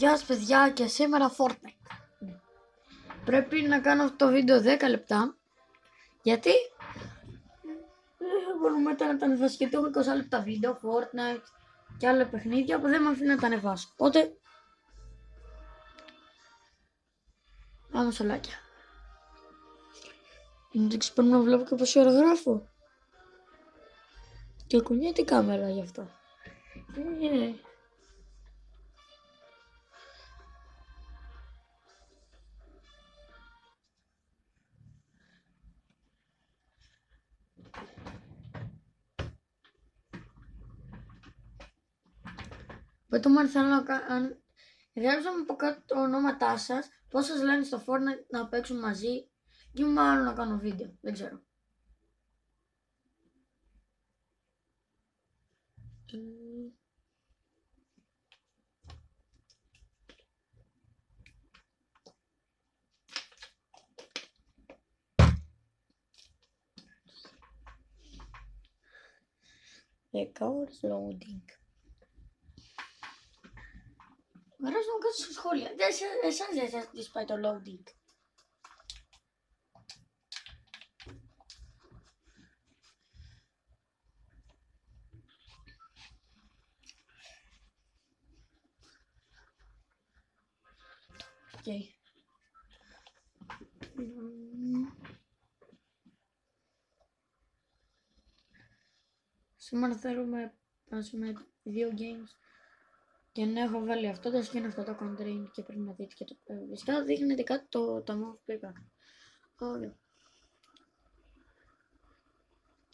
Γεια σας παιδιά και σήμερα Fortnite. Πρέπει να κάνω αυτό το βίντεο 10 λεπτά. Γιατί δεν μπορώ μετά να τα ανεβάσω γιατί έχω 20 λεπτά βίντεο, Fortnite και άλλα παιχνίδια που δεν με αφήνει να τα ανεβάσω. Οπότε Πάμε σολάκια. Δεν πρέπει να βλέπω και πόση ώρα γράφω. Και κουνιέται η κάμερα γι' αυτό. Ε, Πείτε μου αν θέλω να κάνω... Γράψτε μου από κάτω τα ονόματά σας, πώς σας λένε στο Fortnite να παίξουν μαζί και μάλλον να κάνω βίντεο, δεν ξέρω. Record loading. Γράψτε μου κάτω στα σχόλια. Δεν σε- Εσάς δεν σας της πάει το loading. Ok. Μμμ. Σήμερα θέλουμε να παίζουμε δύο games και ναι, έχω βάλει αυτό το skin, αυτό το contain και πρέπει να δείτε και το ε, Φυσικά δείχνετε κάτι το, το move που είπα. Ωραία.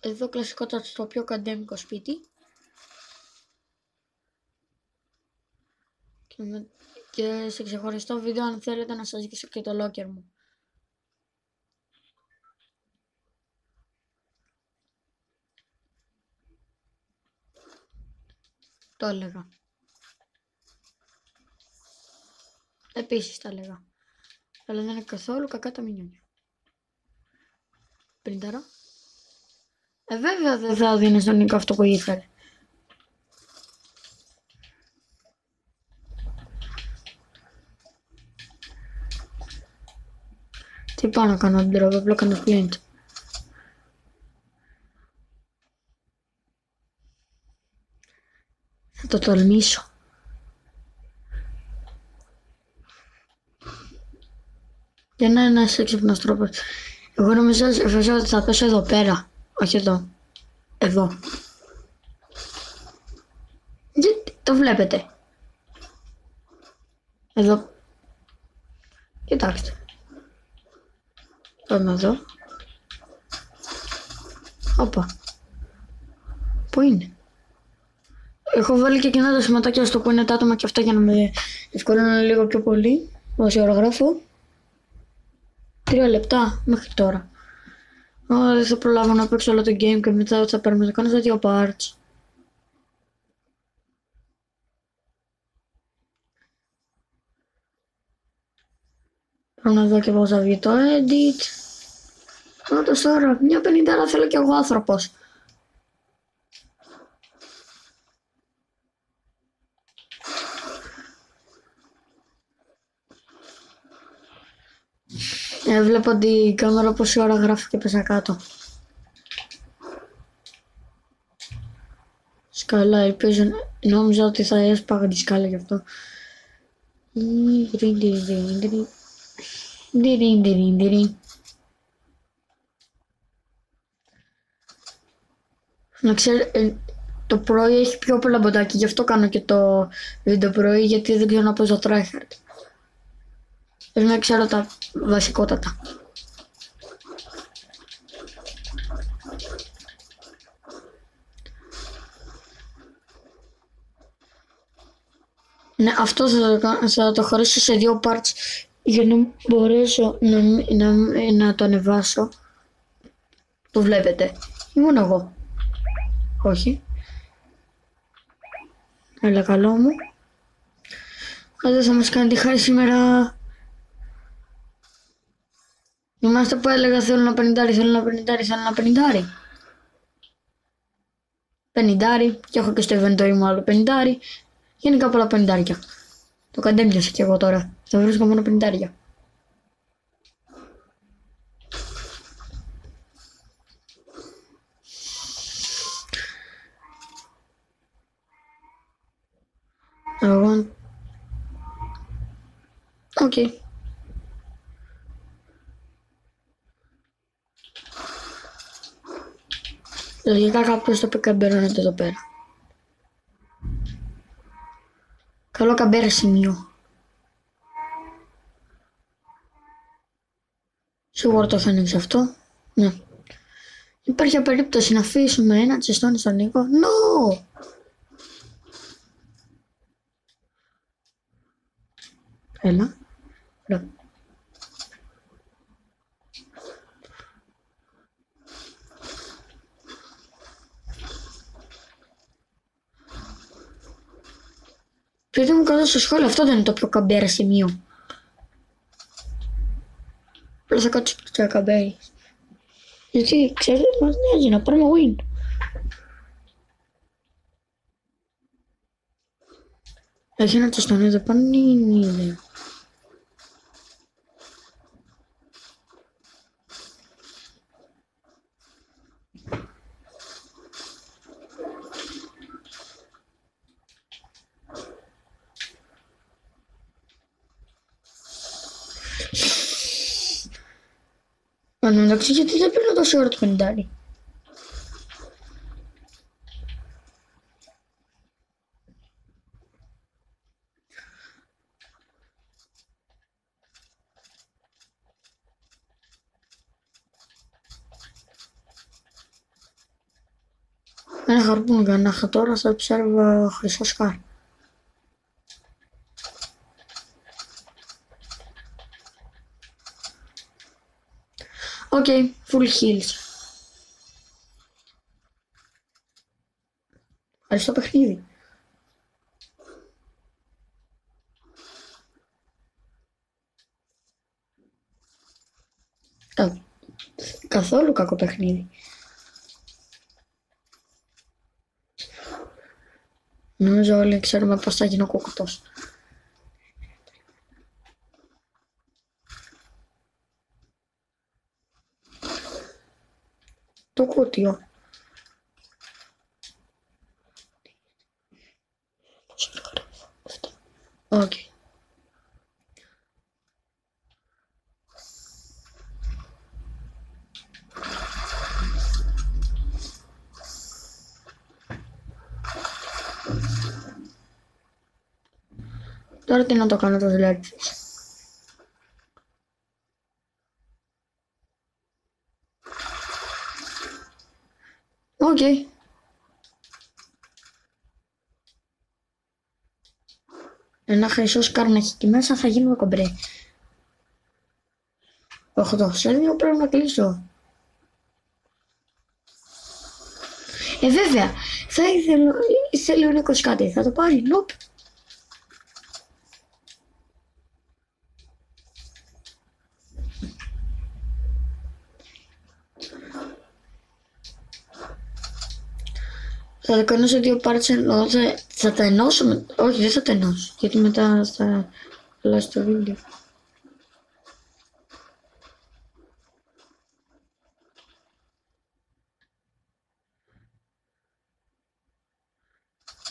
Εδώ κλασικότατα στο πιο καντέμικο σπίτι. Και, με- και σε ξεχωριστό βίντεο αν θέλετε να σας δείξω και το locker μου. Το έλεγα. Επίσης τα έλεγα. Αλλά δεν είναι καθόλου κακά τα μηνύματα. Πριντάρα. Ε, βέβαια δεν θα δίνεις στον Νίκο αυτό που ήθελε. Τι πάω να κάνω, αντρό, απλά κάνω flint. Το τολμήσω. Για να είναι ένας έξυπνος τρόπος. Εγώ νομίζω εφόσον ότι θα πέσω εδώ πέρα. Όχι εδώ. Εδώ. Γιατί το βλέπετε; Εδώ. Κοιτάξτε. Πάμε εδώ. Όπα. Πού είναι; Έχω βάλει και εκείνα τα σηματάκια στο που είναι τα άτομα και αυτά για να με ευκολύνουν λίγο πιο πολύ. Όση ώρα γράφω; Τρία λεπτά μέχρι τώρα. Ω, δεν θα προλάβω να παίξω όλο το game και μετά θα παίρνω να το κάνω σε δύο parts. Πρέπει να δω και πώς θα βγει το edit. Όντως τώρα, μια πενηντάρα θέλω κι εγώ άνθρωπος. Ε, βλέπω την κάμερα πόση ώρα γράφει και πέσα κάτω. Σκαλά, ελπίζω, νόμιζα ότι θα έσπαγα τη σκάλα γι' αυτό. Να ξέρει, ε, το πρωί έχει πιο πολλά μποτάκια, γι' αυτό κάνω και το βίντεο πρωί, γιατί δεν ξέρω να παίζω tryhard. Θέλω να ξέρω τα βασικότατα. Ναι, αυτό θα το, κα- θα το χωρίσω σε δύο parts για να μπορέσω να, μ- να, μ- να το ανεβάσω. Το βλέπετε. Ήμουν εγώ. Όχι. Έλα καλό μου. Άντε θα μας κάνει τη χάρη σήμερα. Είμαστε που έλεγα θέλω να πενιντάρει, θέλω να πενιντάρει, θέλω να πενιντάρει. Πενιντάρι και έχω και στο inventory μου άλλο πενιντάρι. Γενικά πολλά πενιντάρια. Το καντέμιασα κι εγώ τώρα. Θα βρίσκω μόνο πεντάρια. Εγώ... Οκ. Okay. Λογικά κάποιος το πει καμπερώνεται εδώ πέρα. Καλό καμπέρα σημείο. Σίγουρα το φαίνεται αυτό. Ναι. Υπάρχει περίπτωση να αφήσουμε ένα τσεστόνι στον Νίκο. No! Έλα. Ωραία. Επειδή μου κάτω στο σχόλιο, αυτό δεν είναι το πιο καμπέρα σημείο. Απλά θα κάτσω στο καμπέρι. Γιατί ξέρετε μας νοιάζει να πάρουμε win. Έχει ένα τσαστόν εδώ πάνω είναι Αν μεταξύ γιατί δεν παίρνω τόσο ώρα το πεντάρι. Ένα χαρπούνι κανένα τώρα θα ψέρβω χρυσό σκάρ. Οκ, okay, full heals. Ευχαριστώ παιχνίδι. Κα... Καθόλου κακό παιχνίδι. Νομίζω όλοι ξέρουμε πώς θα γίνει ο κοκκοτός. το κούτιο. Οκ. Okay. Τώρα τι να το κάνω το Slurpfish. Οκ. Okay. Ένα χρυσό σκάρμα έχει εκεί μέσα θα γίνουμε κομπρέ. Όχι το σχέδιο πρέπει να κλείσω. Ε βέβαια, θα ήθελα, ήθελε ο Νίκος κάτι, θα το πάρει, νοπ. Θα το κάνω σε δύο parts ενώ θα, θα τα ενώσω με... Όχι δεν θα τα ενώσω γιατί μετά θα αλλάζει το βίντεο.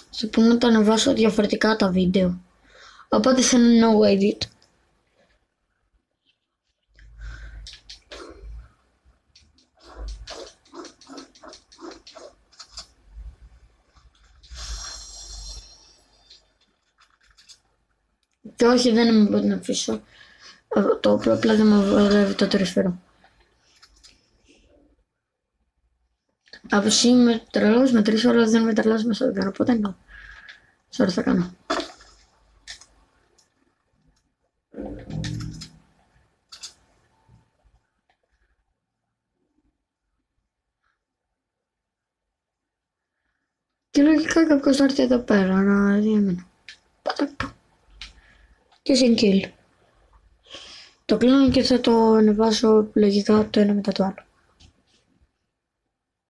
Σε πούμε να τα ανεβάσω διαφορετικά τα βίντεο. Οπότε θα είναι no edit. Και όχι, δεν με μπορεί να αφήσω. Το όπλο απλά δεν μου βολεύει το τρυφερό. Από εσύ είμαι τρελός, με τρεις ώρες δεν είμαι τρελός μέσα δεν κάνω, οπότε ναι. Σ' θα κάνω. Και λογικά κάποιος θα έρθει εδώ πέρα να δει εμένα. Πάτα και kill. Το κλείνω και θα το ανεβάσω λογικά το ένα μετά το άλλο.